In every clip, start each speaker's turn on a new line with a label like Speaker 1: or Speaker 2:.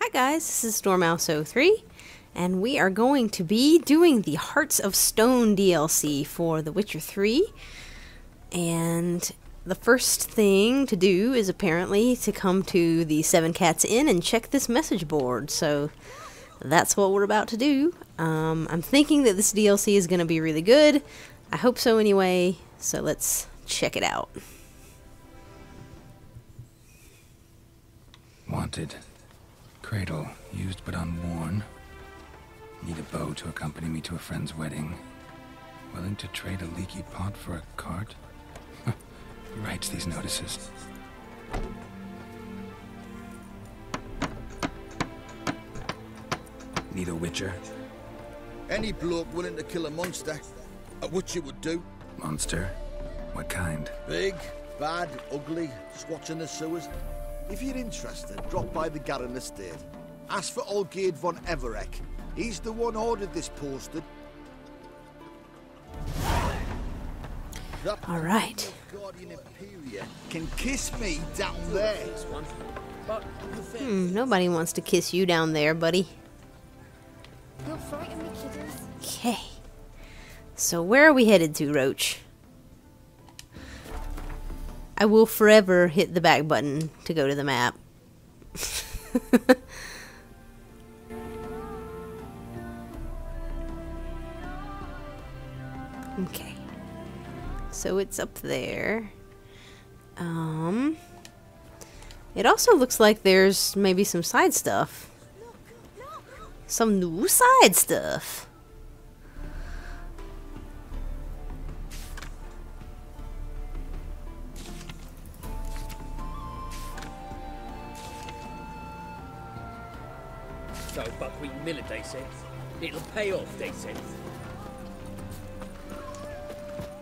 Speaker 1: Hi guys, this is dormouse03, and we are going to be doing the Hearts of Stone DLC for The Witcher 3. And the first thing to do is apparently to come to the Seven Cats Inn and check this message board. So that's what we're about to do. Um, I'm thinking that this DLC is going to be really good. I hope so anyway. So let's check it out.
Speaker 2: Wanted. Cradle, used but unworn. Need a bow to accompany me to a friend's wedding. Willing to trade a leaky pot for a cart? Who writes these notices? Need a witcher?
Speaker 3: Any bloke willing to kill a monster, a witcher would do.
Speaker 2: Monster? What kind?
Speaker 3: Big, bad, ugly, squatching the sewers. If you're interested, drop by the Garin estate. Ask for Olgierd von Everec. He's the one ordered this posted.
Speaker 1: All right.
Speaker 3: Guardian Imperia can kiss me down there.
Speaker 1: Hmm, nobody wants to kiss you down there, buddy.
Speaker 4: You'll frighten me, kiddos.
Speaker 1: Okay. So where are we headed to, Roach? I will forever hit the back button to go to the map. okay. So it's up there. Um It also looks like there's maybe some side stuff. Some new side stuff.
Speaker 5: Buckwheat millet, they said. It'll pay off, they said.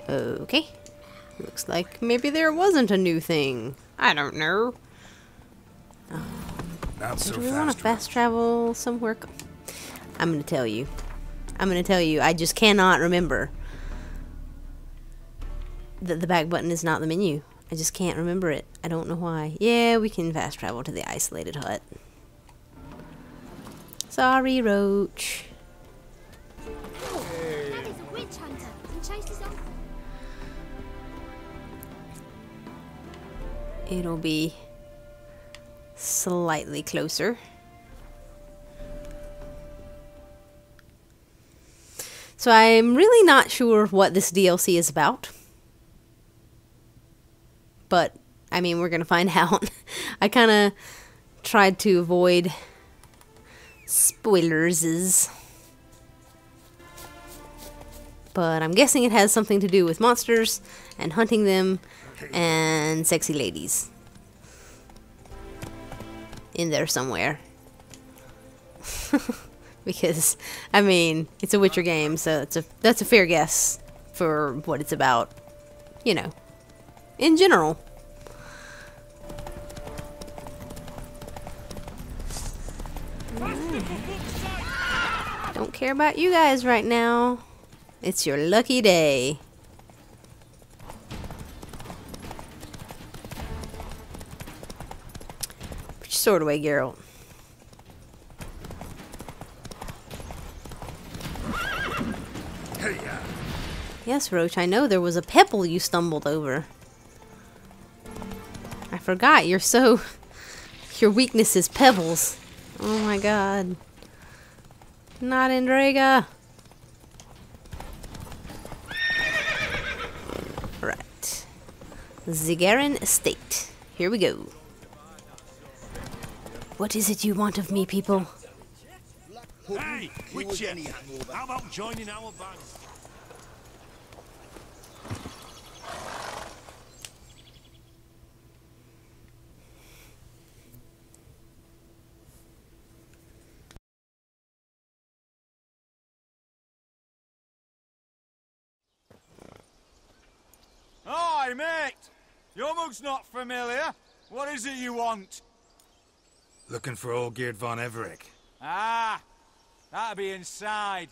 Speaker 1: Okay. Looks like maybe there wasn't a new thing. I don't know.
Speaker 2: Not so
Speaker 1: Do we want to
Speaker 2: fast.
Speaker 1: fast travel somewhere? I'm going to tell you. I'm going to tell you. I just cannot remember that the back button is not the menu. I just can't remember it. I don't know why. Yeah, we can fast travel to the isolated hut. Sorry, Roach.
Speaker 4: Daddy's a witch hunter and chased us Roach.
Speaker 1: It'll be slightly closer. So I'm really not sure what this DLC is about. But I mean, we're going to find out. I kind of tried to avoid spoilers. But I'm guessing it has something to do with monsters and hunting them and sexy ladies in there somewhere. because I mean, it's a Witcher game, so it's a that's a fair guess for what it's about. You know, in general. Don't care about you guys right now. It's your lucky day. Put your sword away, Geralt. Yes, Roach, I know there was a pebble you stumbled over. I forgot, you're so... Your weakness is pebbles. Oh my god. Not Indraga. Right. Zigaran Estate. Here we go. What is it you want of me, people?
Speaker 6: Hey, Witcher! How about joining our band? Hi, mate! Mug's not familiar. What is it you want?
Speaker 2: Looking for Olgierd von Everec.
Speaker 6: Ah, that'll be inside.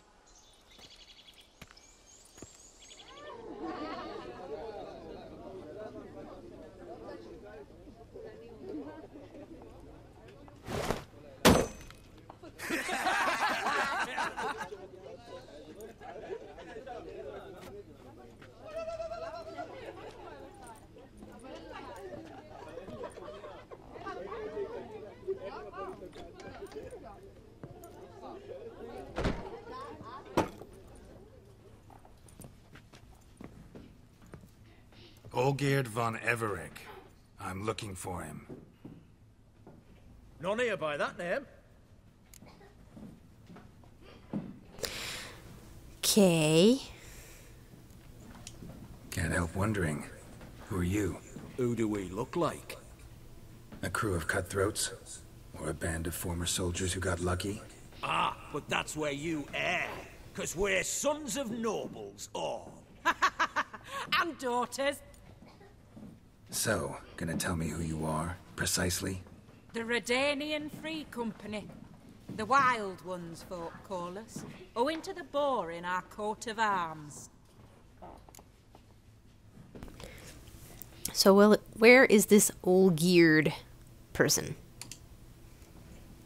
Speaker 2: Olgierd von Everec. I'm looking for him.
Speaker 5: None here by that name.
Speaker 1: Okay.
Speaker 2: Can't help wondering. Who are you?
Speaker 5: Who do we look like?
Speaker 2: A crew of cutthroats? Or a band of former soldiers who got lucky?
Speaker 5: Ah, but that's where you err. Because we're sons of nobles, all.
Speaker 7: and daughters.
Speaker 2: So, gonna tell me who you are, precisely?
Speaker 7: The Redanian Free Company. The Wild Ones, folk call us, owing to the boar in our coat of arms.
Speaker 1: So, well, where is this old-geared person?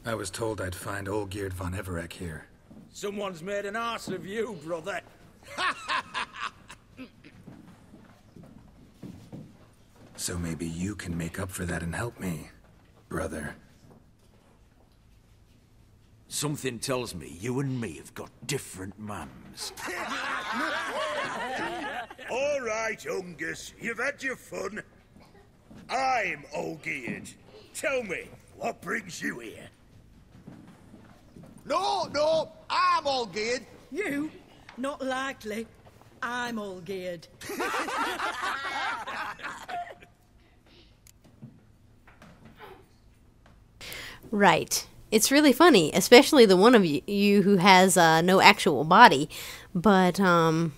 Speaker 2: I was told I'd find Olgierd von Everec here.
Speaker 5: Someone's made an arse of you, brother.
Speaker 2: So maybe you can make up for that and help me, brother.
Speaker 5: Something tells me you and me have got different mums.
Speaker 8: All right, Ungus, you've had your fun. I'm Olgierd. Tell me, what brings you here?
Speaker 3: No, no, I'm all geared.
Speaker 9: You? Not likely. I'm all
Speaker 1: Right. It's really funny, especially the one of you, you who has uh, no actual body. But um,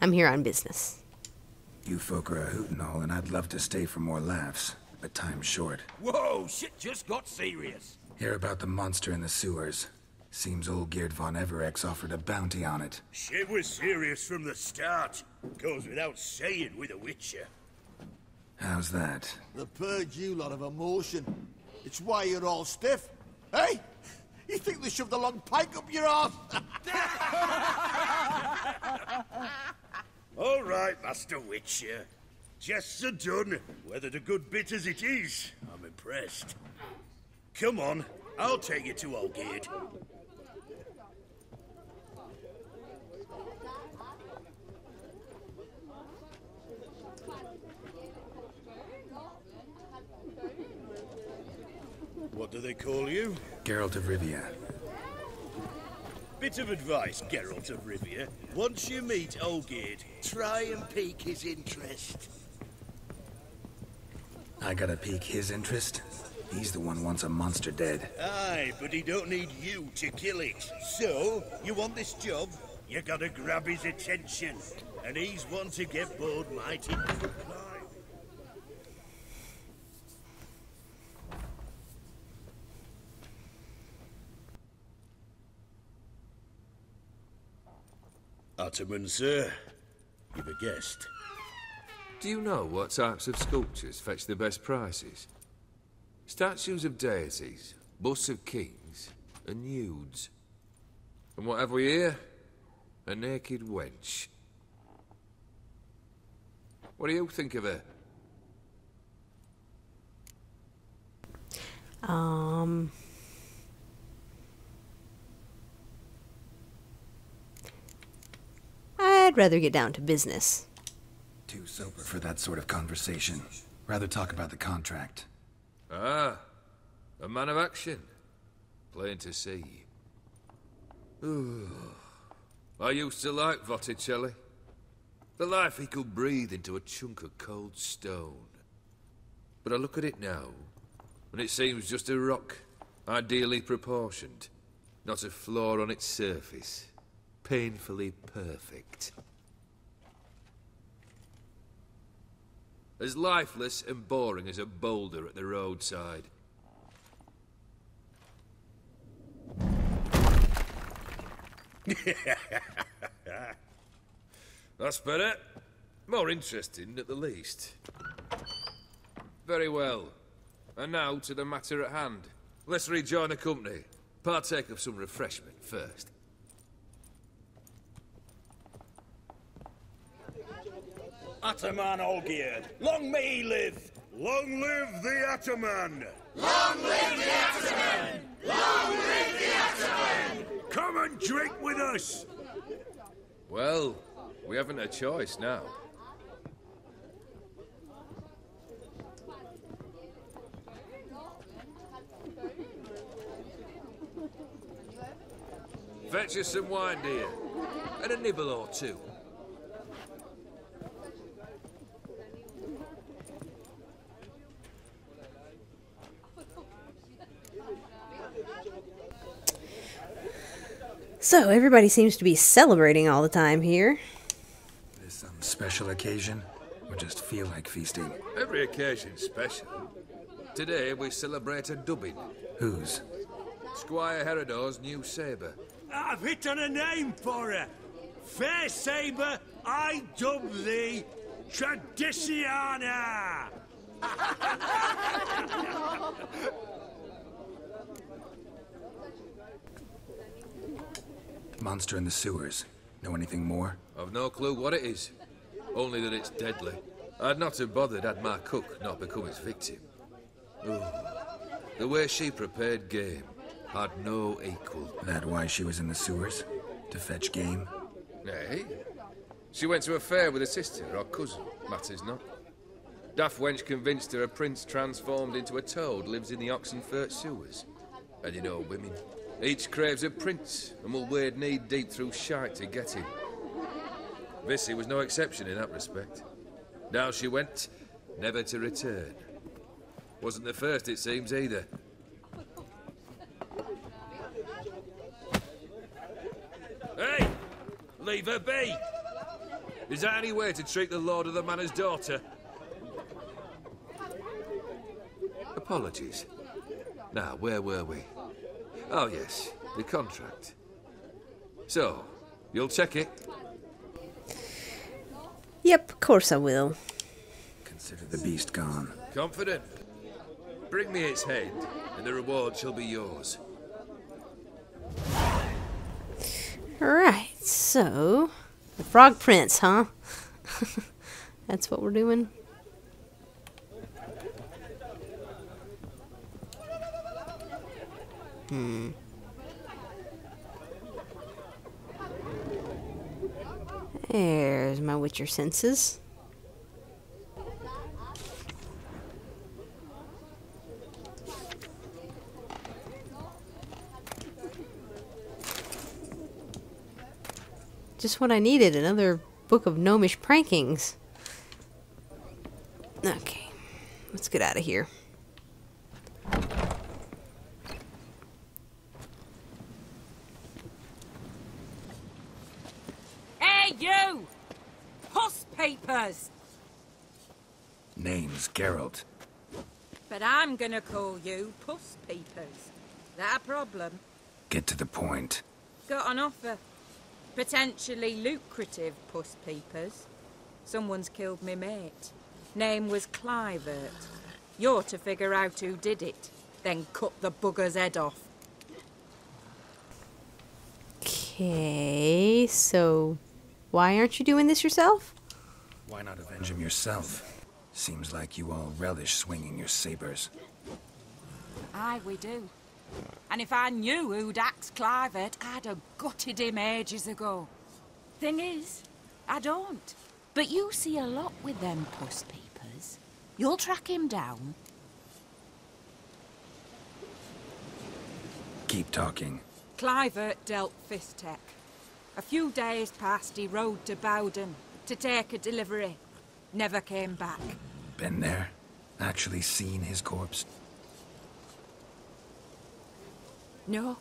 Speaker 1: I'm here on business.
Speaker 2: You folk are a hoot and all, and I'd love to stay for more laughs, but time's short.
Speaker 5: Whoa, shit just got serious.
Speaker 2: Hear about the monster in the sewers. Seems Olgierd von Everec offered a bounty on it.
Speaker 8: Shit was serious from the start. Goes without saying with a Witcher.
Speaker 2: How's that?
Speaker 3: The purge you lot of emotion. It's why you're all stiff. Hey? You think they shoved a long pike up your arse?
Speaker 8: All right, Master Witcher. Jests are done. Whether the good bit as it is, I'm impressed. Come on, I'll take you to Olgierd. What do they call you?
Speaker 2: Geralt of Rivia.
Speaker 8: Bit of advice, Geralt of Rivia. Once you meet Olgierd, try and pique his interest.
Speaker 2: I gotta pique his interest? He's the one wants a monster dead.
Speaker 8: Aye, but he don't need you to kill it. So, you want this job? You gotta grab his attention. And he's one to get bored mighty Ataman, sir. You've a guest.
Speaker 10: Do you know what types of sculptures fetch the best prices? Statues of deities, busts of kings, and nudes. And what have we here? A naked wench. What do you think of her?
Speaker 1: Um. I'd rather get down to business.
Speaker 2: Too sober for that sort of conversation. Rather talk about the contract.
Speaker 10: Ah, a man of action. Plain to see. Ooh. I used to like Botticelli. The life he could breathe into a chunk of cold stone. But I look at it now, and it seems just a rock, ideally proportioned. Not a flaw on its surface. Painfully perfect. As lifeless and boring as a boulder at the roadside. That's better. More interesting, at the least. Very well. And now to the matter at hand. Let's rejoin the company. Partake of some refreshment first.
Speaker 8: Ataman Olgierd. Long may he live! Long live the Ataman! Long live the Ataman! Long live the Ataman! Come and drink with us!
Speaker 10: Well, we haven't a choice now. Fetch us some wine, dear, and a nibble or two.
Speaker 1: So, everybody seems to be celebrating all the time here.
Speaker 2: This some special occasion? Or just feel like feasting?
Speaker 10: Every occasion's special. Today we celebrate a dubbing.
Speaker 2: Whose?
Speaker 10: Squire Herodor's new sabre.
Speaker 8: I've hit on a name for her. Fair Sabre, I dub thee Tradiciana.
Speaker 2: Monster in the sewers. Know anything more?
Speaker 10: I've no clue what it is. Only that it's deadly. I'd not have bothered had my cook not become its victim. Ooh. The way she prepared game had no equal.
Speaker 2: That why she was in the sewers? To fetch game?
Speaker 10: Nay. She went to a fair with a sister or cousin, matters not. Daft wench convinced her a prince transformed into a toad lives in the Oxenfurt sewers. And you know women. Each craves a prince and will wade knee deep through shite to get him. Vissy was no exception in that respect. Now she went, never to return. Wasn't the first, it seems, either. Hey! Leave her be! Is that any way to treat the lord of the manor's daughter? Apologies. Now, where were we? Oh, yes, the contract. So, you'll check it?
Speaker 1: Yep, of course I will.
Speaker 2: Consider the beast gone.
Speaker 10: Confident? Bring me its head, and the reward shall be yours.
Speaker 1: Alright, so. The Frog Prince, huh? That's what we're doing. Hmm. There's my Witcher senses. Just what I needed another book of gnomish prankings. Okay, let's get out of here.
Speaker 7: Hey, you! Puss papers!
Speaker 2: Name's Geralt.
Speaker 7: But I'm gonna call you Puss Peepers. That a problem?
Speaker 2: Get to the point.
Speaker 7: Got an offer. Potentially lucrative Puss Peepers. Someone's killed me mate. Name was Clivert. You're to figure out who did it, then cut the bugger's head off.
Speaker 1: Okay, so why aren't you doing this yourself?
Speaker 2: Why not avenge him yourself? Seems like you all relish swinging your sabers.
Speaker 7: Aye, we do. And if I knew who'd axed Clivert, I'd have gutted him ages ago. Thing is, I don't. But you see a lot with them puss papers. You'll track him down.
Speaker 2: Keep talking.
Speaker 7: Clivert dealt fisstech. A few days past, he rode to Bowden to take a delivery. Never came back.
Speaker 2: Been there? Actually seen his corpse?
Speaker 7: No.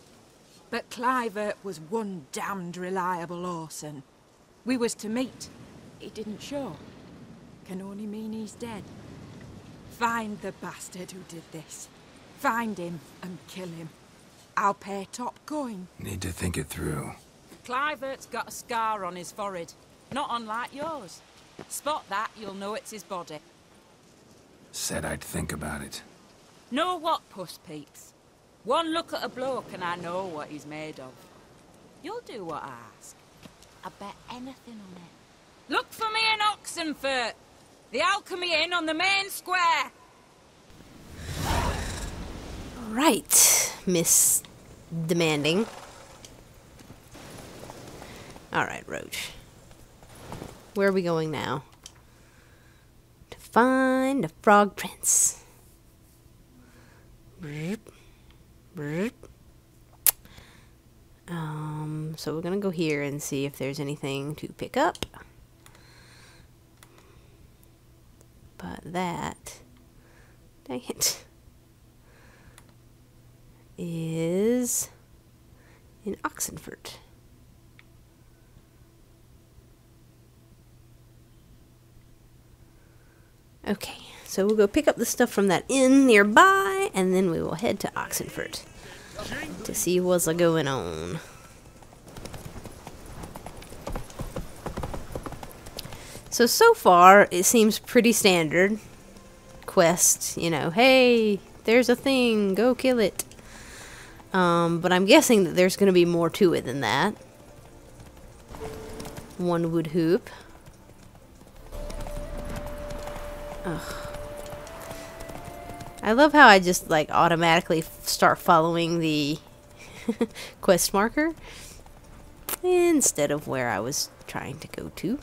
Speaker 7: But Clivert was one damned reliable Orson. We was to meet. He didn't show. Can only mean he's dead. Find the bastard who did this. Find him and kill him. I'll pay top coin.
Speaker 2: Need to think it through.
Speaker 7: Clivert's got a scar on his forehead. Not unlike yours. Spot that, you'll know it's his body.
Speaker 2: Said I'd think about it.
Speaker 7: Know what, Puss Peeps? One look at a bloke and I know what he's made of. You'll do what I ask. I bet anything on it. Look for me in Oxenfurt! The Alchemy Inn on the main square!
Speaker 1: Right, Miss Demanding. Alright, Roach. Where are we going now? To find the Frog Prince. Brrp. Um, so we're gonna go here and see if there's anything to pick up. But that, dang it, is in Oxenford. Okay, so we'll go pick up the stuff from that inn nearby, and then we will head to Oxenford to see what's a going on. So, so far, it seems pretty standard. Quest, you know, hey, there's a thing, go kill it. Um, but I'm guessing that there's going to be more to it than that. One wood hoop. Ugh. I love how I just like automatically start following the quest marker instead of where I was trying to go to.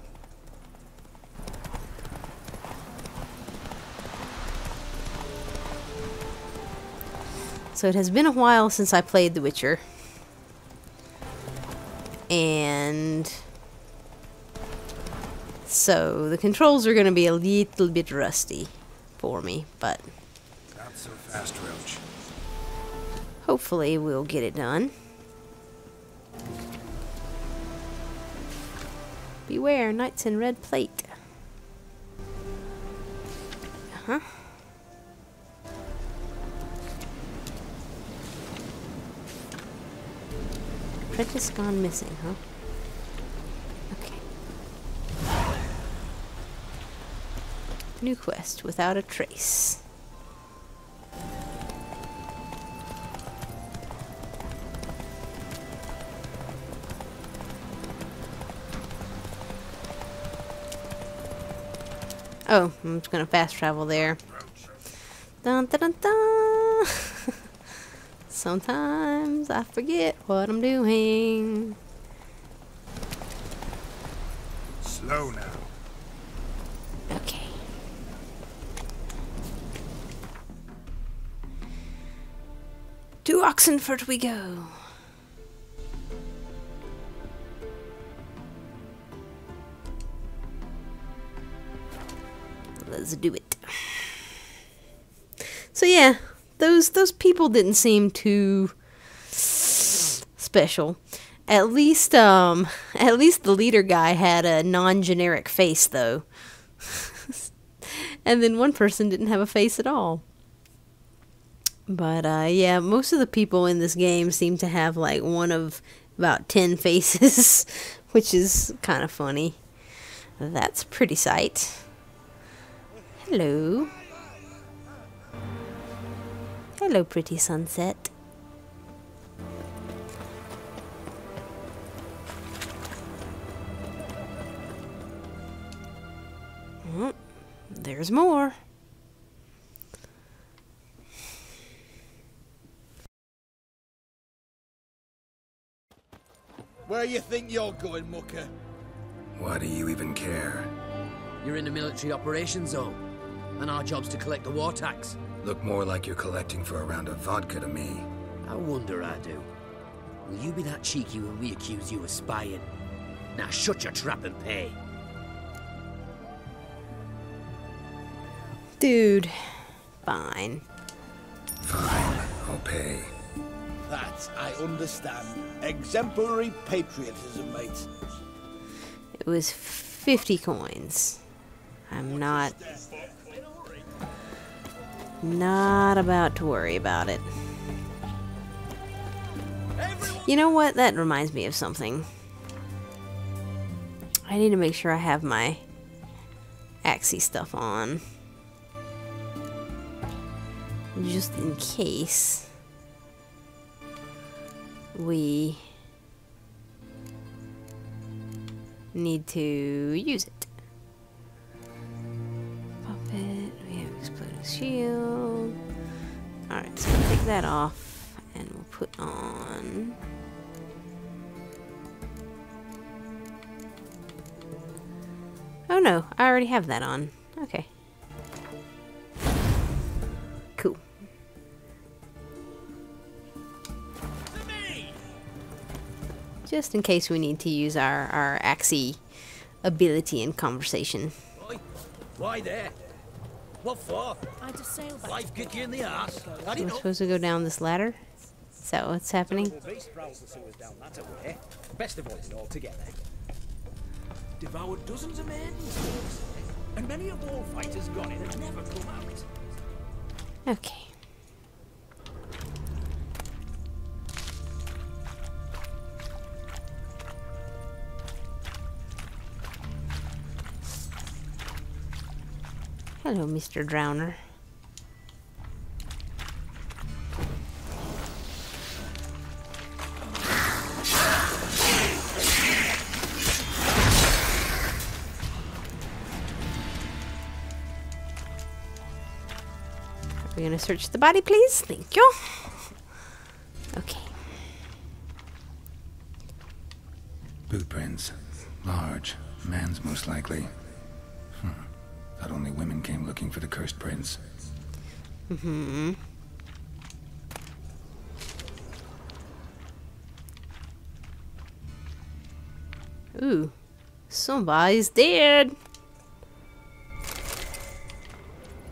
Speaker 1: So it has been a while since I played The Witcher. And so the controls are going to be a little bit rusty for me, but
Speaker 2: so fast, Roach.
Speaker 1: hopefully we'll get it done. Beware, knights in red plate. Uh-huh. Apprentice gone missing, huh? Okay. New quest, without a trace. Oh, I'm just gonna fast travel there. Dun dun dun dun. Sometimes I forget what I'm doing.
Speaker 2: Slow now.
Speaker 1: Okay. To Oxenford we go. Let's do it. So yeah, those those people didn't seem too special. At least um at least the leader guy had a non-generic face though. and then one person didn't have a face at all. But uh yeah, most of the people in this game seem to have like one of about 10 faces, which is kind of funny. That's a pretty sight. Hello. Hello, pretty sunset. Mm, There's more.
Speaker 3: Where you think you're going, mucker?
Speaker 2: Why do you even care?
Speaker 11: You're in the military operations zone, and our job's to collect the war tax.
Speaker 2: Look more like you're collecting for a round of vodka to me.
Speaker 11: I wonder I do. Will you be that cheeky when we accuse you of spying? Now shut your trap and pay.
Speaker 1: Dude, fine.
Speaker 2: Fine, I'll pay.
Speaker 3: That I understand. Exemplary patriotism, mate.
Speaker 1: It was 50 coins. I'm not not about to worry about it. You know what? That reminds me of something. I need to make sure I have my Axii stuff on. Just in case we need to use it. Shield. Alright, so we'll take that off and we'll put on. Oh no, I already have that on. Okay. Cool. just in case we need to use our, our Axii ability in conversation.
Speaker 8: Why? Why there? What for?
Speaker 9: I just sailed back.
Speaker 8: Life kick you in the ass? I
Speaker 1: I'm
Speaker 8: know.
Speaker 1: supposed to go down this ladder? Is that what's happening?
Speaker 12: beast prowls the sewers down that way. Best avoided altogether.
Speaker 5: Devoured dozens of men. And many a war fighter's gone in and never come out.
Speaker 1: Okay. Hello, Mr. Drowner. Are we gonna search the body, please? Thank you. Okay.
Speaker 2: Boot prints. Large. Man's most likely. Thought only women came looking for the cursed prince.
Speaker 1: Mm-hmm. Ooh. Somebody's dead.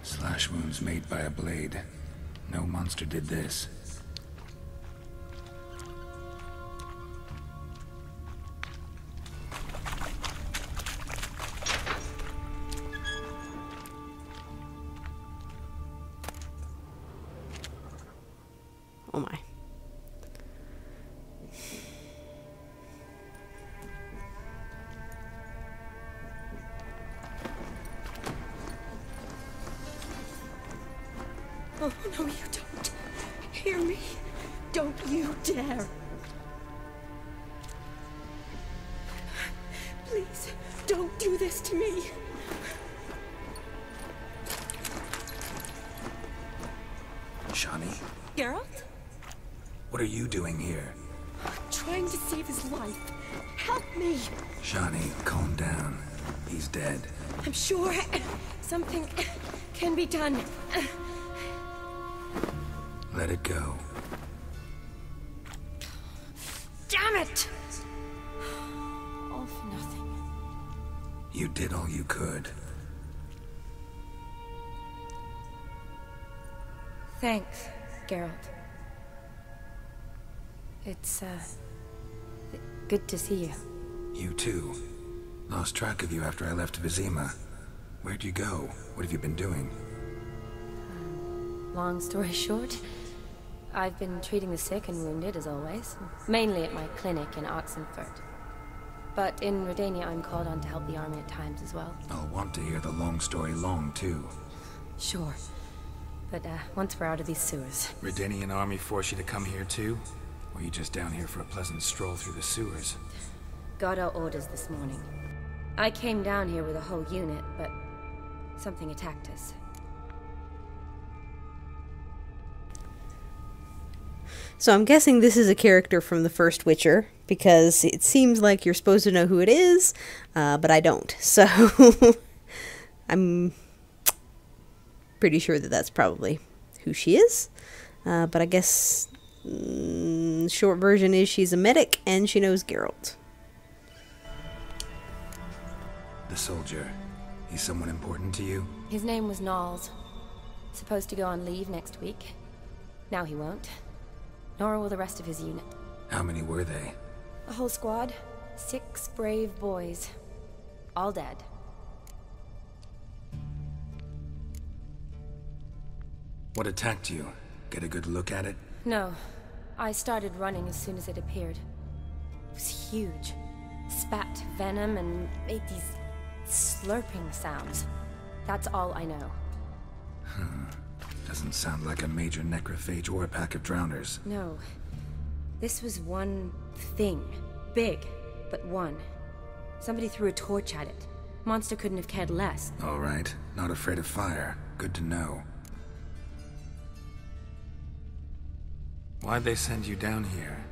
Speaker 2: Slash wounds made by a blade. No monster did this.
Speaker 1: Oh,
Speaker 9: no, you don't. Hear me? Don't you dare. Please, don't do this to me.
Speaker 2: Shani,
Speaker 9: Geralt?
Speaker 2: what are you doing here?
Speaker 9: Trying to save his life. Help me.
Speaker 2: Shani, calm down. He's dead.
Speaker 9: I'm sure something can be done.
Speaker 2: Let it go.
Speaker 9: Damn it! All for nothing.
Speaker 2: You did all you could.
Speaker 13: Thanks, Geralt. It's, uh, good to see you.
Speaker 2: You too. Lost track of you after I left Vizima. Where'd you go? What have you been doing?
Speaker 13: Long story short, I've been treating the sick and wounded, as always, mainly at my clinic in Oxenfurt. But in Redania, I'm called on to help the army at times as well.
Speaker 2: I'll want to hear the long story long, too.
Speaker 13: Sure. But, uh, once we're out of these sewers.
Speaker 2: Redanian army force you to come here, too? Or you just down here for a pleasant stroll through the sewers?
Speaker 13: Got our orders this morning. I came down here with a whole unit, but something attacked us.
Speaker 1: So I'm guessing this is a character from the first Witcher because it seems like you're supposed to know who it is, uh, but I don't. So I'm pretty sure that that's probably who she is. Uh, but I guess mm, short version is she's a medic and she knows Geralt.
Speaker 2: The soldier. He's someone important to you?
Speaker 13: His name was Knowles. Supposed to go on leave next week. Now he won't. Nor will the rest of his unit.
Speaker 2: How many were they?
Speaker 13: A whole squad. Six brave boys. All dead.
Speaker 2: What attacked you? Get a good look at it?
Speaker 13: No. I started running as soon as it appeared. It was huge. Spat venom and made these slurping sounds. That's all I know.
Speaker 2: Hmm. Doesn't sound like a major necrophage or a pack of drowners.
Speaker 13: No. This was one thing. Big, but one. Somebody threw a torch at it. Monster couldn't have cared less.
Speaker 2: All right. Not afraid of fire. Good to know. Why'd they send you down here?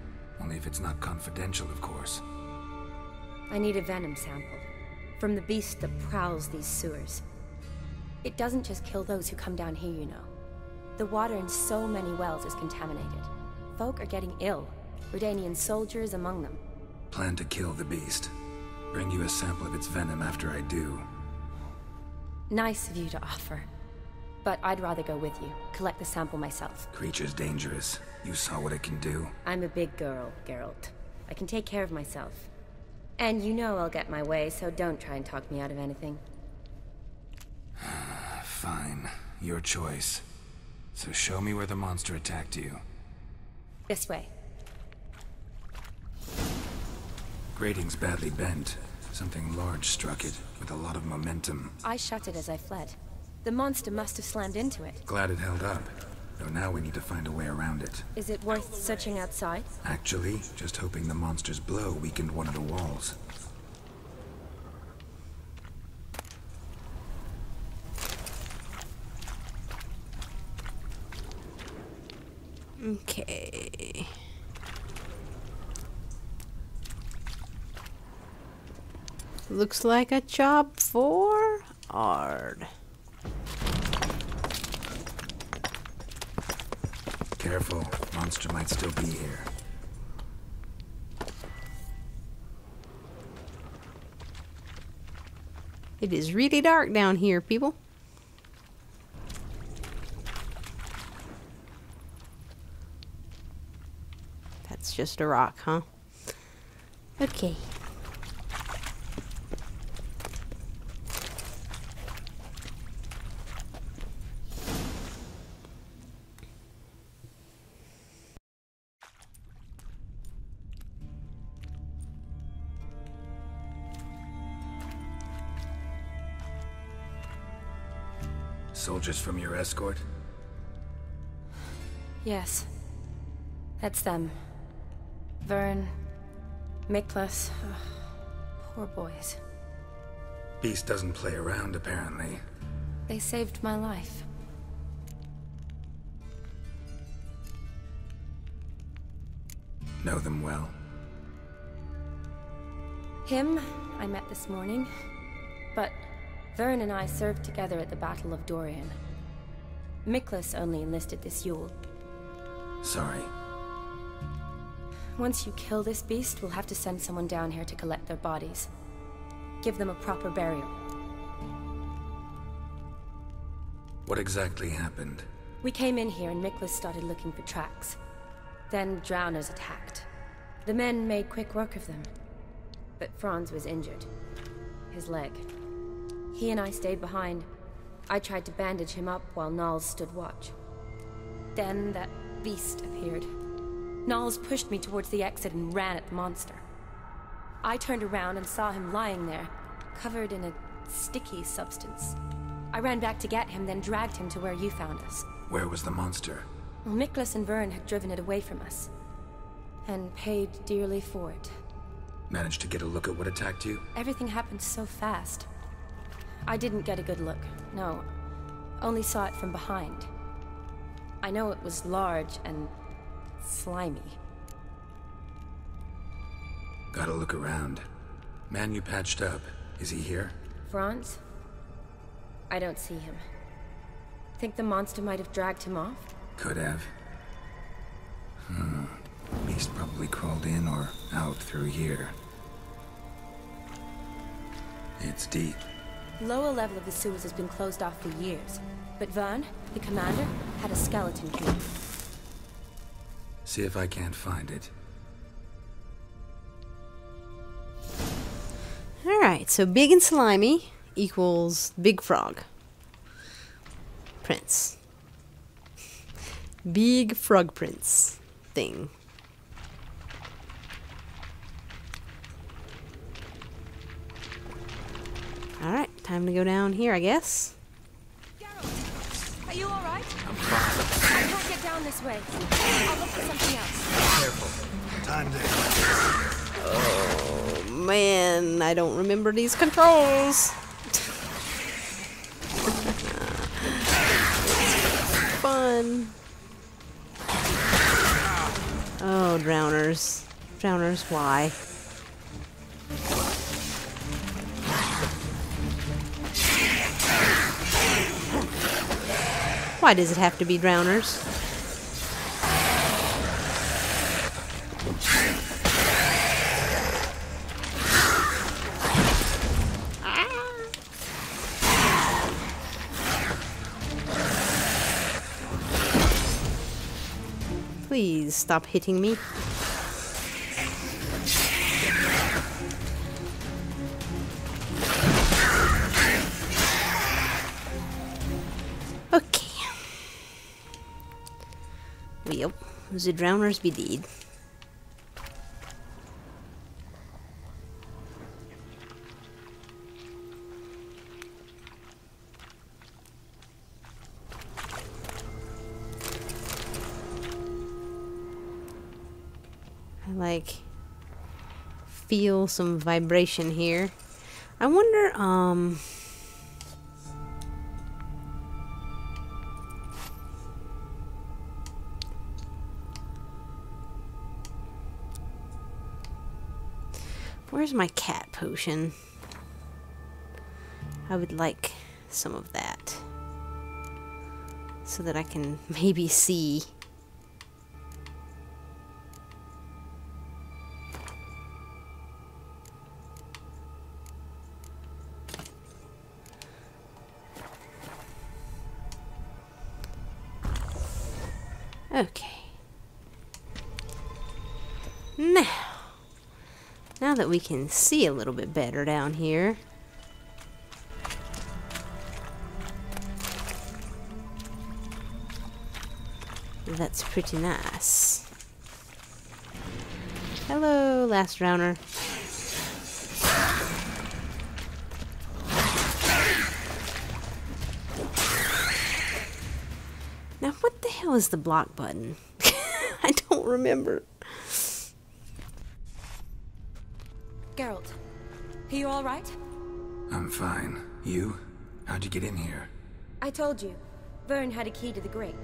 Speaker 2: Only if it's not confidential, of course.
Speaker 13: I need a venom sample. From the beast that prowls these sewers. It doesn't just kill those who come down here, you know. The water in so many wells is contaminated. Folk are getting ill. Redanian soldiers among them.
Speaker 2: Plan to kill the beast. Bring you a sample of its venom after I do.
Speaker 13: Nice of you to offer. But I'd rather go with you, collect the sample myself.
Speaker 2: Creature's dangerous. You saw what it can do.
Speaker 13: I'm a big girl, Geralt. I can take care of myself. And you know I'll get my way, so don't try and talk me out of anything.
Speaker 2: Fine. Your choice. So show me where the monster attacked you.
Speaker 13: This way.
Speaker 2: Grating's badly bent. Something large struck it, with a lot of momentum.
Speaker 13: I shut it as I fled. The monster must have slammed into it.
Speaker 2: Glad it held up. Though now we need to find a way around it.
Speaker 13: Is it worth searching outside?
Speaker 2: Actually, just hoping the monster's blow weakened one of the walls.
Speaker 1: Okay. Looks like a job for Aard.
Speaker 2: Careful, monster might still be here.
Speaker 1: It is really dark down here, people. That's just a rock, huh? Okay.
Speaker 2: Soldiers from your escort?
Speaker 13: Yes. That's them. Vern, Miklas. Ugh, poor boys.
Speaker 2: Beast doesn't play around, apparently.
Speaker 13: They saved my life.
Speaker 2: Know them well.
Speaker 13: Him, I met this morning. But Vern and I served together at the Battle of Dorian. Miklas only enlisted this Yule.
Speaker 2: Sorry.
Speaker 13: Once you kill this beast, we'll have to send someone down here to collect their bodies. Give them a proper burial.
Speaker 2: What exactly happened?
Speaker 13: We came in here and Miklas started looking for tracks. Then drowners attacked. The men made quick work of them. But Franz was injured. His leg. He and I stayed behind. I tried to bandage him up while Nals stood watch. Then that beast appeared. Nals pushed me towards the exit and ran at the monster. I turned around and saw him lying there, covered in a sticky substance. I ran back to get him, then dragged him to where you found us.
Speaker 2: Where was the monster?
Speaker 13: Well, Miklas and Vern had driven it away from us. And paid dearly for it.
Speaker 2: Managed to get a look at what attacked you?
Speaker 13: Everything happened so fast. I didn't get a good look, no. Only saw it from behind. I know it was large and slimy.
Speaker 2: Gotta look around. Man you patched up. Is he here?
Speaker 13: Franz? I don't see him. Think the monster might have dragged him off?
Speaker 2: Could have. Hmm. Beast probably crawled in or out through here. It's deep.
Speaker 13: Lower level of the sewers has been closed off for years. But Vern, the commander, had a skeleton key.
Speaker 2: See if I can't find it.
Speaker 1: Alright, so big and slimy equals big frog. Prince. Big frog prince thing. Alright, time to go down here, I guess.
Speaker 7: Are you alright?
Speaker 10: I'm fine.
Speaker 13: I can't get down this way. I'll look for something else.
Speaker 10: Careful.
Speaker 3: Time to.
Speaker 1: Oh man, I don't remember these controls. Fun. Oh, drowners. Drowners, why? Why does it have to be drowners? Stop hitting me. Okay. Well, the drowners be dead. Feel some vibration here. I wonder, um. Where's my cat potion? I would like some of that. So that I can maybe see Okay. Now, now that we can see a little bit better down here, that's pretty nice. Hello, last drowner. What the the block button? I don't remember.
Speaker 13: Geralt, are you all right?
Speaker 2: I'm fine. You? How'd you get in here?
Speaker 13: I told you. Vern had a key to the grate.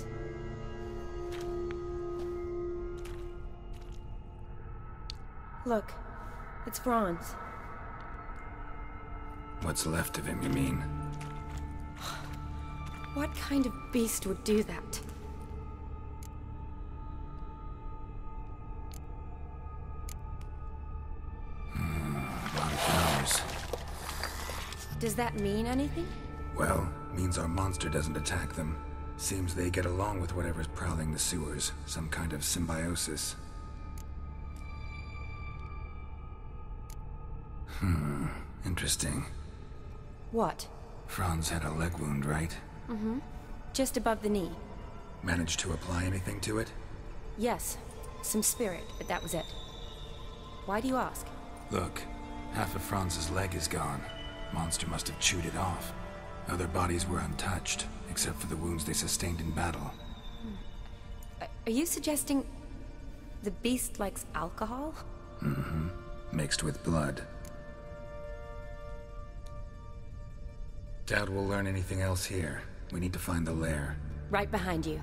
Speaker 13: Look, it's Franz.
Speaker 2: What's left of him, you mean?
Speaker 13: What kind of beast would do that? Does that mean anything?
Speaker 2: Well, means our monster doesn't attack them. Seems they get along with whatever's prowling the sewers. Some kind of symbiosis. Hmm, interesting.
Speaker 13: What?
Speaker 2: Franz had a leg wound, right?
Speaker 13: Mm-hmm. Just above the knee.
Speaker 2: Managed to apply anything to it?
Speaker 13: Yes. Some spirit, but that was it. Why do you ask?
Speaker 2: Look, half of Franz's leg is gone. Monster must have chewed it off. Other bodies were untouched, except for the wounds they sustained in battle.
Speaker 13: Are you suggesting the beast likes alcohol?
Speaker 2: Mm-hmm. Mixed with blood. Doubt we'll learn anything else here. We need to find the lair.
Speaker 13: Right behind you.